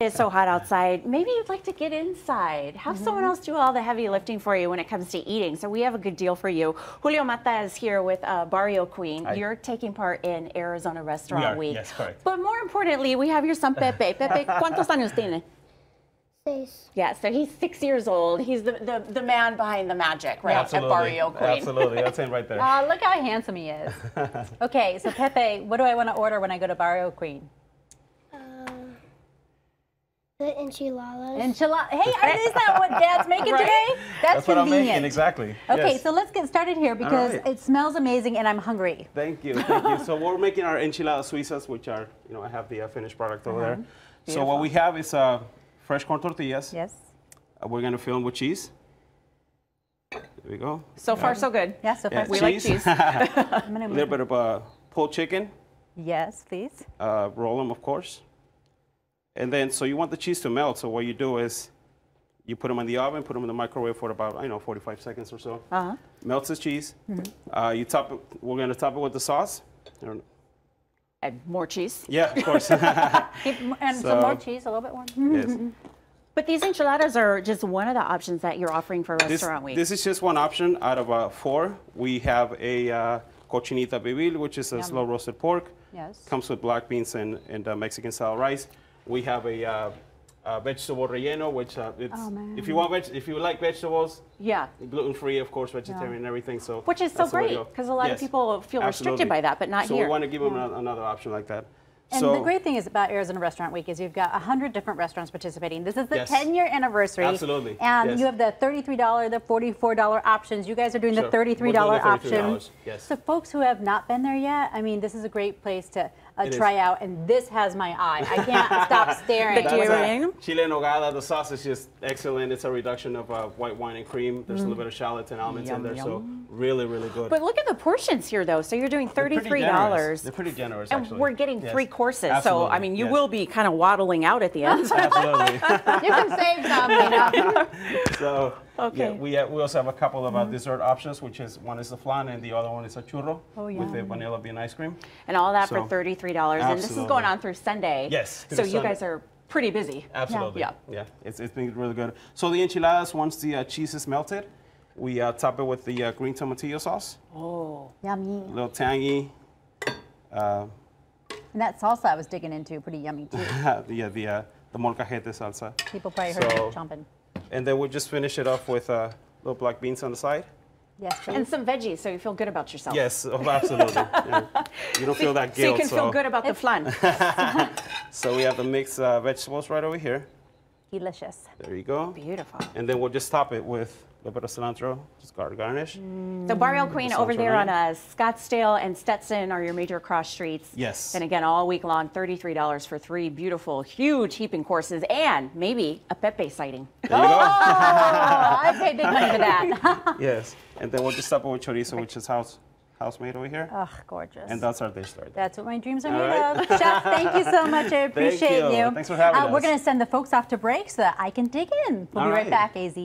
It's so hot outside. Maybe you'd like to get inside. Have Mm-hmm. someone else do all the heavy lifting for you when it comes to eating. So we have a good deal for you. Julio Mata is here with uh, Barrio Queen. Hi. You're taking part in Arizona Restaurant are, Week. yes, correct. But more importantly, we have your son Pepe. Pepe, ¿cuántos años tiene? Seis. Yeah, so he's six years old. He's the, the, the man behind the magic, right? At Barrio Queen. Absolutely. That's him right there. Uh, look how handsome he is. Okay, so Pepe, what do I want to order when I go to Barrio Queen? The enchiladas. Enchilada. Hey, is that what Dad's making Right? today? That's, what I'm convenient. making, exactly. Okay, Yes. so let's get started here because right. it smells amazing and I'm hungry. Thank you, thank you. So we're making our enchiladas suizas, which are, you know, I have the uh, finished product over there. So what we have is uh, fresh corn tortillas. Yes. Uh, we're gonna fill them with cheese. There we go. So far, so good. Yeah, so Yeah, far. We like cheese. A little bit of uh, pulled chicken. Yes, please. Uh, roll them, of course. And then, so you want the cheese to melt. So what you do is, you put them in the oven, put them in the microwave for about, I don't know, 45 seconds or so. Uh-huh. Melts the cheese. Mm-hmm. Uh, you top it. We're gonna top it with the sauce. And more cheese. Yeah, of course. And some more cheese, a little bit more. yes. But these enchiladas are just one of the options that you're offering for This, Restaurant Week. this is just one option out of uh, four. We have a uh, cochinita pibil, which is a Yum. slow roasted pork. Yes. Comes with black beans and, and uh, Mexican style rice. We have a, uh, uh, vegetable relleno, which uh, it's, Oh, if you want veg- if you like vegetables, yeah. gluten free, of course, vegetarian and everything. So Which is so that's the way to great because a lot of people feel restricted by that, but not so here. we want to give them ano- another option like that. And so the great thing is about Arizona Restaurant Week is you've got 100 different restaurants participating. This is the Yes. 10 year anniversary. Absolutely, And yes. you have the $33, the $44 options. You guys are doing Sure. the $33 We're doing the option. $33, yes. So, folks who have not been there yet, I mean, this is a great place to uh, It is. try out. And this has my eye. I can't stop staring. The That's uh, Chile en nogada. The sauce is just excellent. It's a reduction of uh, white wine and cream. There's a Mm. little bit of shallots and almonds Yum, in there, yum. so really, really good. But look at the portions here, though. So you're doing $33. They're pretty thirty-three generous. dollars, They're pretty generous, and actually. we're getting Yes. three courses. So I mean, you yes. will be kind of waddling out at the end. Absolutely. you can save some, you know. so Okay. yeah, we, uh, we also have a couple of uh, dessert options, which is one is the flan and the other one is a churro Oh, with the vanilla bean ice cream. and all that for thirty-three dollars. And this is going on through Sunday. Yes, So through you guys are pretty busy. Absolutely. Yeah. Yeah. It's, it's been really good. So the enchiladas, once the uh, cheese is melted, we uh, top it with the uh, green tomatillo sauce. Oh. Yummy. A little tangy. Uh, And that salsa I was digging into, pretty yummy too. yeah, the uh, the molcajete salsa. People probably heard So- me chomping. And then we'll just finish it off with uh, little black beans on the side. Yes. And some veggies, so you feel good about yourself. Yes, oh, absolutely. yeah. You don't feel that guilt. So you can feel good about the flan. So we have the mixed uh, vegetables right over here. Delicious. There you go. Beautiful. And then we'll just top it with little bit of cilantro, just gar- garnish. So Barrio Queen over there on uh, Scottsdale and Stetson are your major cross streets. Yes. And again, all week long, $33 for three beautiful, huge heaping courses and maybe a Pepe sighting. There you go. Oh, I paid big money for that. yes. And then we'll just it with chorizo, which is house house made over here. Ugh, gorgeous. And that's our dish right there. That's what my dreams are All made right. of. Chef, thank you so much. I appreciate you. Thanks for having uh, We're going to send the folks off to break so that I can dig in. We'll All be right right. back, AZ.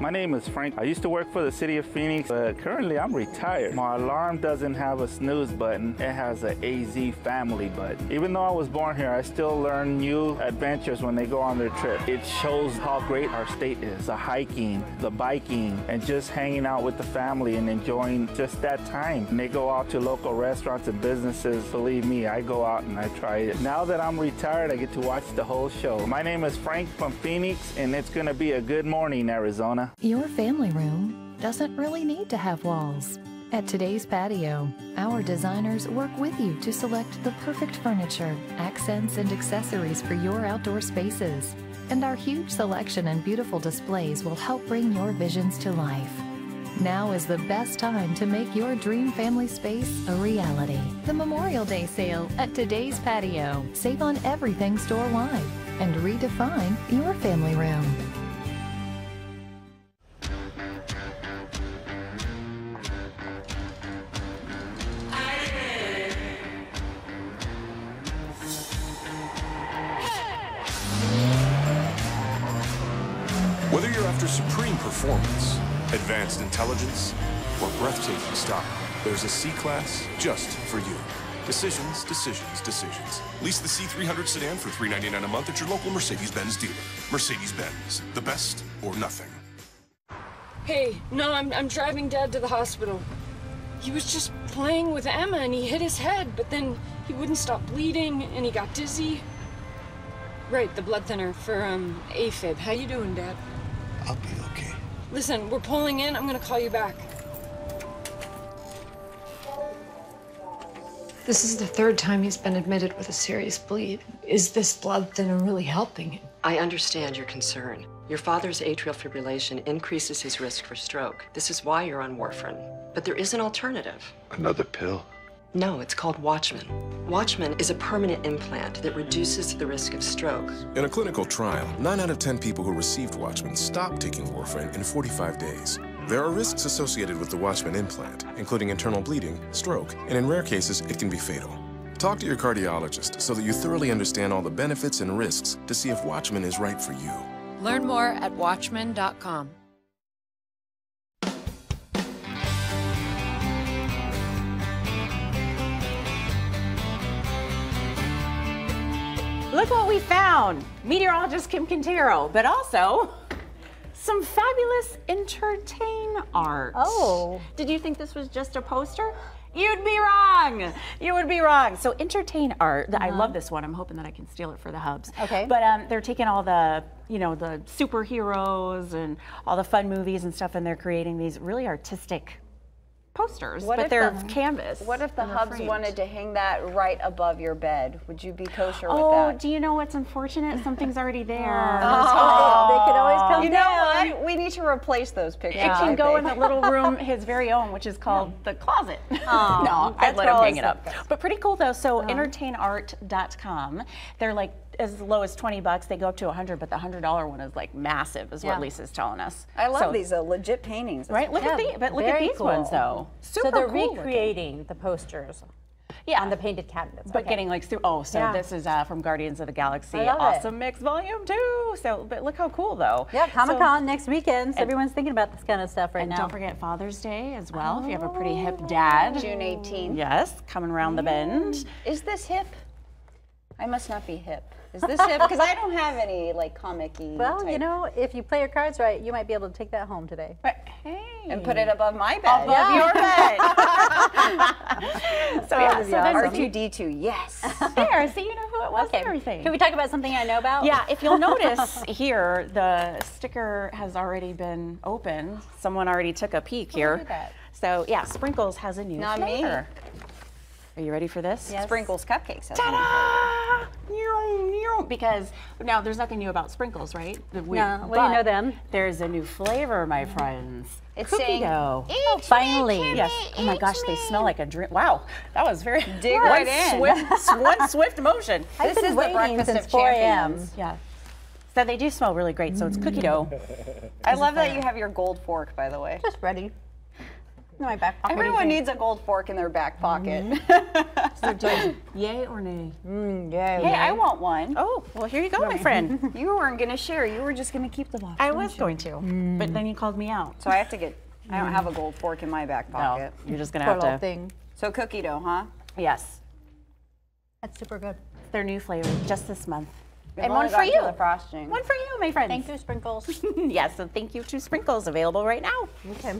My name is Frank. I used to work for the city of Phoenix, but currently I'm retired. My alarm doesn't have a snooze button, it has an AZ family button. Even though I was born here, I still learn new adventures when they go on their trip. It shows how great our state is. The hiking, the biking, and just hanging out with the family and enjoying just that time. And they go out to local restaurants and businesses. Believe me, I go out and I try it. Now that I'm retired, I get to watch the whole show. My name is Frank from Phoenix, and it's gonna be a good morning, Arizona. Your family room doesn't really need to have walls. At today's patio, our designers work with you to select the perfect furniture, accents, and accessories for your outdoor spaces. And our huge selection and beautiful displays will help bring your visions to life. Now is the best time to make your dream family space a reality. The Memorial Day sale at today's patio. Save on everything store wide and redefine your family room. Whether you're after supreme performance, advanced intelligence, or breathtaking style, there's a C-Class just for you. Decisions, decisions, decisions. Lease the C300 sedan for 399 a month at your local Mercedes-Benz dealer. Mercedes-Benz, the best or nothing. Hey, no, I'm, I'm driving Dad to the hospital. He was just playing with Emma and he hit his head, but then he wouldn't stop bleeding and he got dizzy. Right, the blood thinner for um AFib. How you doing, Dad? I'll be okay. Listen, we're pulling in. I'm gonna call you back. This is the third time he's been admitted with a serious bleed. Is this blood thinner really helping him? I understand your concern. Your father's atrial fibrillation increases his risk for stroke. This is why you're on warfarin. But there is an alternative. Another pill? No, it's called Watchman. Watchman is a permanent implant that reduces the risk of stroke. In a clinical trial, 9 out of 10 people who received Watchman stopped taking warfarin in 45 days. There are risks associated with the Watchman implant, including internal bleeding, stroke, and in rare cases, it can be fatal. Talk to your cardiologist so that you thoroughly understand all the benefits and risks to see if Watchman is right for you. Learn more at Watchman.com. Look what we found. Meteorologist Kim Quintero, but also some fabulous entertain art. Oh. Did you think this was just a poster? You'd be wrong. You would be wrong. So entertain art. I love this one. I'm hoping that I can steal it for the hubs. Okay. But um, they're taking all the, you know, the superheroes and all the fun movies and stuff, and they're creating these really artistic posters, What but if they're the- canvas. What if the hubs framed. wanted to hang that right above your bed? Would you be kosher with that? Oh, do you know what's unfortunate? Something's already there. Oh. They could always come you know down. what? We need to replace those pictures. It can I go in think. the little room, his very own, which is called the closet. no, I'd let him hang it up. But pretty cool though. So Uh-huh. entertainart.com, they're like as low as 20 bucks. They go up to 100, but the $100 one is like massive, is Yeah. what Lisa's telling us. I love So- these uh, legit paintings. That's Right? Look at Yeah, the, but look at these cool. ones though. Super so they're cool looking. recreating the posters yeah. on the painted cabinets. But Okay. getting like through. Oh, so Yeah. this is uh, from Guardians of the Galaxy. I love it. awesome Mix Volume Two. So, but look how cool though. Yeah, Comic Con next weekend. So everyone's thinking about this kind of stuff right And now. don't forget Father's Day as well. If you have a pretty hip dad. June 18th. Yes, coming around the bend. Is this hip? I must not be hip. Is this hip? Because I don't have any like comic-y. well, you know, if you play your cards right, you might be able to take that home today. Hey. and put it above my bed. above your bed. so yeah, so then awesome. R2D2. Yes. there, so you know who it was Okay. and everything. Can we talk about something I know about? yeah, if you'll notice here, the sticker has already been opened. Someone already took a peek oh, here. at that. So yeah, Sprinkles has a new Not me. Flavor. Are you ready for this? Yes. Sprinkles cupcakes. that's what Ta-da! Meow, meow. Because now there's nothing new about sprinkles, right? The- we- No, well, you know them. There's a new flavor, my friends. It's Cookie saying, dough. Oh, finally. Yes. Oh my gosh, they smell like a drink. Wow, that was very Dig one right in. Swift, one swift motion. I've This been is the breakfast since of 4 a.m. champions. Yeah. So they do smell really great. So it's cookie dough. I love that you have your gold fork, by the way. Just ready. In my back pocket. Everyone needs a gold fork in their back pocket. Mm-hmm. Yay or nay? Mm, yay! hey, I want one. Oh, well here you go, my friend. You weren't gonna share. You were just gonna keep the box. I was you? going to, mm. but then you called me out. So I have to get. I don't mm. have a gold fork in my back pocket. No, pocket. you're just gonna Poor have little to. thing. So cookie dough, huh? Yes, That's super good. their new flavor just this month. We've and one for you. The frosting. One for you, my friend. Thank you, Sprinkles. yes, and thank you to Sprinkles available right now. okay.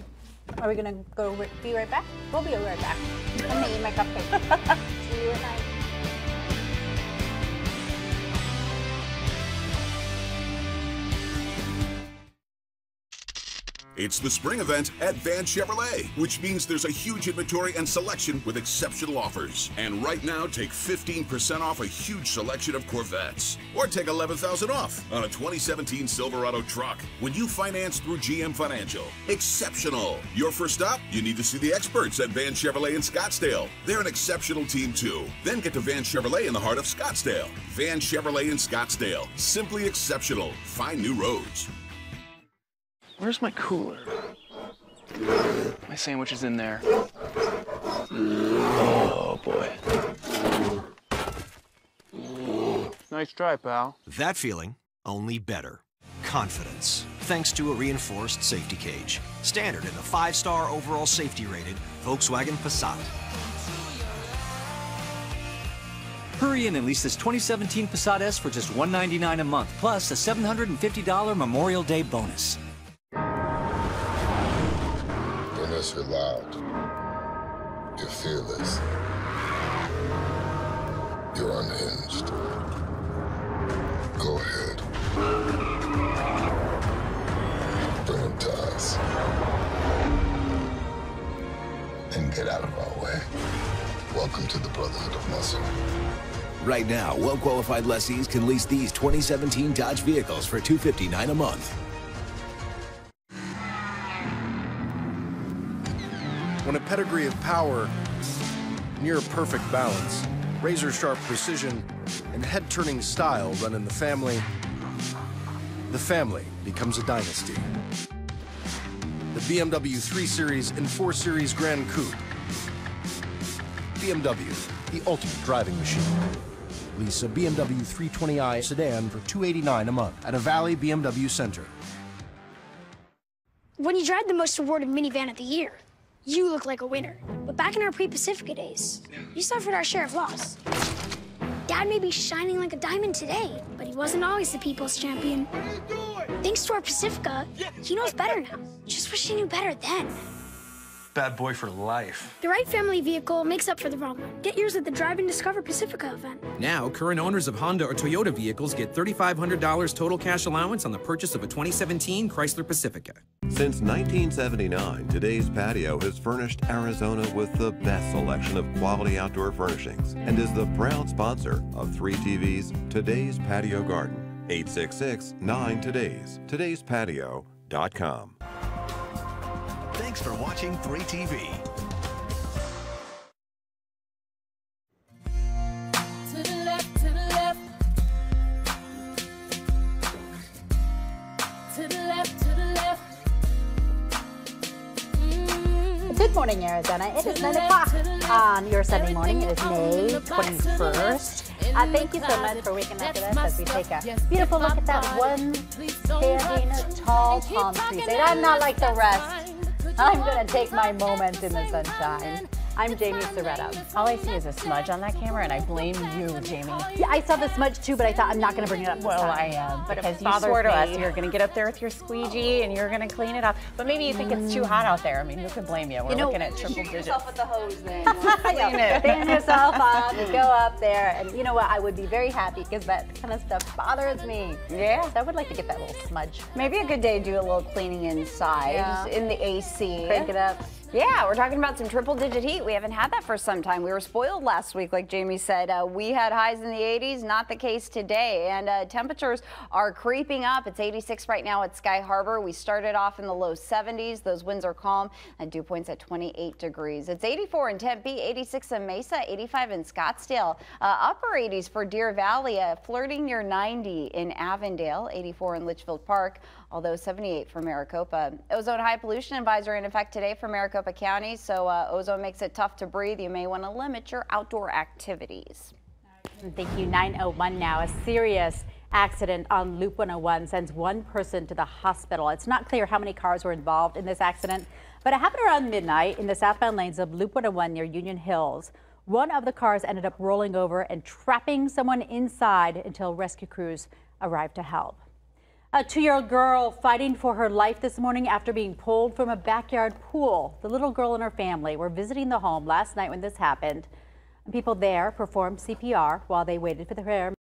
Are we gonna go be right back? We'll be right back. I'm gonna eat my cupcake. See you at night. It's the spring event at Van Chevrolet, which means there's a huge inventory and selection with exceptional offers. And right now, take 15% off a huge selection of Corvettes. Or take 11000 off on a 2017 Silverado truck when you finance through GM Financial. Exceptional. Your first stop? You need to see the experts at Van Chevrolet in Scottsdale. They're an exceptional team too. Then get to Van Chevrolet in the heart of Scottsdale. Van Chevrolet in Scottsdale. Simply exceptional. Find new roads. Where's my cooler? My sandwich is in there. Oh boy. Nice try, pal. That feeling, only better. Confidence, thanks to a reinforced safety cage. Standard in the five star overall safety rated Volkswagen Passat. Hurry in and lease this 2017 Passat S for just 199 a month, plus a $750 Memorial Day bonus. Unless you're loud, you're fearless, you're unhinged. Go ahead. Bring them to us. And get out of our way. Welcome to the Brotherhood of Muscle. Right now, well-qualified lessees can lease these 2017 Dodge vehicles for 259 a month. When a pedigree of power, near perfect balance, razor sharp precision, and head turning style run in the family, the family becomes a dynasty. The BMW 3 Series and 4 Series Gran Coupe. BMW, the ultimate driving machine. Lease a BMW 320i sedan for 289 a month at a Valley BMW Center. When you drive the most awarded minivan of the year, you look like a winner. But back in our pre-Pacifica days, we suffered our share of loss. Dad may be shining like a diamond today, but he wasn't always the people's champion. Thanks to our Pacifica, he knows better now. Just wish he knew better then. Bad boy for life. The right family vehicle makes up for the wrong one. Get yours at the Drive and Discover Pacifica event. Now, current owners of Honda or Toyota vehicles get $3,500 total cash allowance on the purchase of a 2017 Chrysler Pacifica. Since 1979, today's patio has furnished Arizona with the best selection of quality outdoor furnishings and is the proud sponsor of 3TV's Today's Patio Garden. 866 9 Today's. Today'sPatio.com. Thanks for watching 3TV. To the left, to the left. To the left, to the left. Good morning, Arizona. It is 9 o'clock on your Sunday morning. It is May 21st. Uh, thank you so much for waking up with us as we take a beautiful look at that one standing tall palm tree. Say, I'm not like the rest. I'm to take my moment in the sunshine. I'm Jamie Cerreta. All I see is a smudge on that camera, and I blame you, Jamie. Yeah, I saw the smudge too, but I thought I'm not going to bring it up. Well, time. I am, but it because you swore to us me. you're going to get up there with your squeegee and you're going to clean it up. But maybe you think it's too hot out there. I mean, who can blame you? We're You know, looking at triple digits. yourself with the hose then. Clean it. Stand yourself up and go up there. And you know what? I would be very happy because that kind of stuff bothers me. Yeah. So I would like to get that little smudge. Maybe a good day to do a little cleaning inside Yeah. in the AC. Crank it up. Yeah, we're talking about some triple digit heat. We haven't had that for some time. We were spoiled last week, like Jamie said. Uh, we had highs in the 80s, not the case today. And uh, temperatures are creeping up. It's 86 right now at Sky Harbor. We started off in the low 70s. Those winds are calm and dew points at 28 degrees. It's 84 in Tempe, 86 in Mesa, 85 in Scottsdale, uh, upper 80s for Deer Valley, uh, flirting near 90 in Avondale, 84 in Litchfield Park although 78 for Maricopa. Ozone high pollution advisory in effect today for Maricopa County, so uh, ozone makes it tough to breathe. You may want to limit your outdoor activities. Thank you. 901 now. A serious accident on Loop 101 sends one person to the hospital. It's not clear how many cars were involved in this accident, but it happened around midnight in the southbound lanes of Loop 101 near Union Hills. One of the cars ended up rolling over and trapping someone inside until rescue crews arrived to help. A two-year-old girl fighting for her life this morning after being pulled from a backyard pool. The little girl and her family were visiting the home last night when this happened. People there performed CPR while they waited for the paramedics.